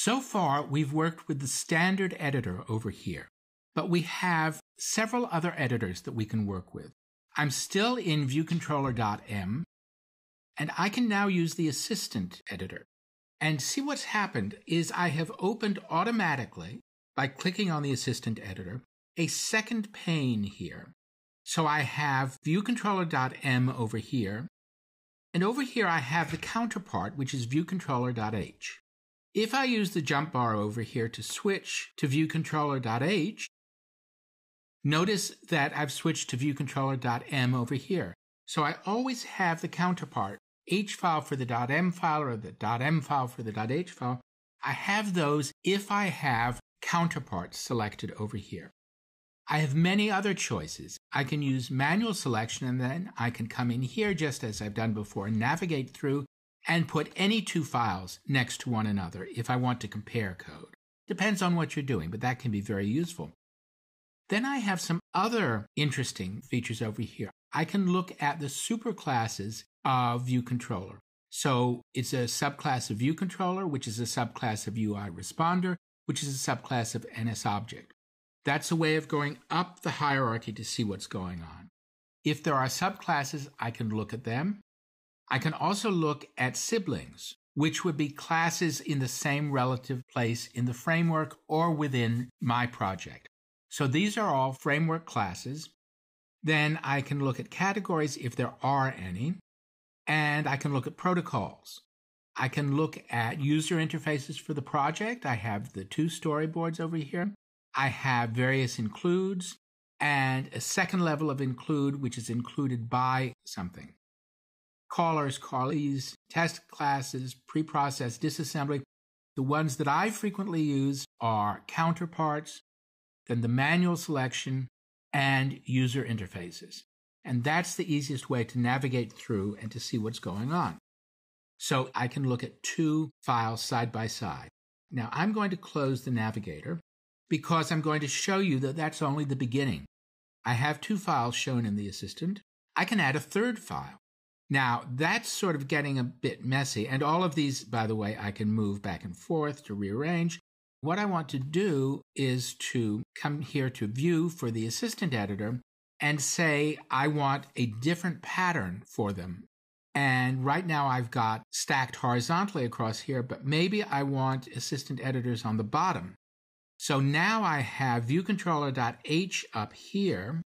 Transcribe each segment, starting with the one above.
So far, we've worked with the standard editor over here, but we have several other editors that we can work with. I'm still in viewcontroller.m, and I can now use the assistant editor. And see what's happened is I have opened automatically by clicking on the assistant editor a second pane here. So I have viewcontroller.m over here. And over here I have the counterpart, which is viewcontroller.h. If I use the jump bar over here to switch to viewcontroller.h, notice that I've switched to viewcontroller.m over here. So I always have the counterpart H file for the .m file or the .m file for the .h file. I have those if I have counterparts selected over here. I have many other choices. I can use manual selection and then I can come in here just as I've done before and navigate through and put any two files next to one another if I want to compare code. Depends on what you're doing, but that can be very useful. Then I have some other interesting features over here. I can look at the superclasses of view controller. So it's a subclass of view controller, which is a subclass of UI responder, which is a subclass of NS object. That's a way of going up the hierarchy to see what's going on. If there are subclasses, I can look at them. I can also look at siblings, which would be classes in the same relative place in the framework or within my project. So these are all framework classes. Then I can look at categories if there are any and I can look at protocols. I can look at user interfaces for the project. I have the two storyboards over here. I have various includes and a second level of include, which is included by something. Callers, callees, test classes, preprocessed disassembly. The ones that I frequently use are counterparts, then the manual selection, and user interfaces. And that's the easiest way to navigate through and to see what's going on. So I can look at two files side by side. Now I'm going to close the navigator because I'm going to show you that that's only the beginning. I have two files shown in the assistant. I can add a third file. Now that's sort of getting a bit messy. And all of these, by the way, I can move back and forth to rearrange. What I want to do is to come here to view for the assistant editor and say, I want a different pattern for them. And right now I've got stacked horizontally across here, but maybe I want assistant editors on the bottom. So now I have viewcontroller.h up here,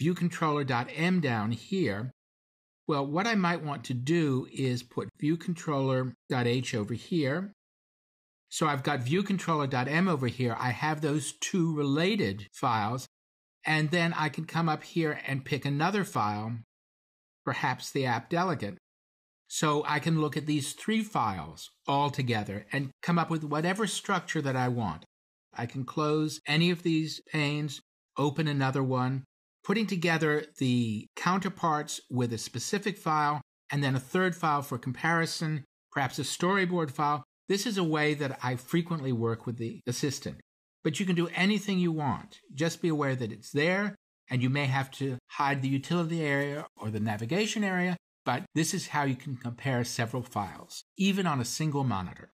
viewcontroller.m down here. Well, what I might want to do is put viewcontroller.h over here. So I've got viewcontroller.m over here. I have those two related files and then I can come up here and pick another file, perhaps the app delegate. So I can look at these three files all together and come up with whatever structure that I want. I can close any of these panes, open another one, putting together the counterparts with a specific file and then a third file for comparison, perhaps a storyboard file. This is a way that I frequently work with the assistant. But you can do anything you want. Just be aware that it's there and you may have to hide the utility area or the navigation area, but this is how you can compare several files, even on a single monitor.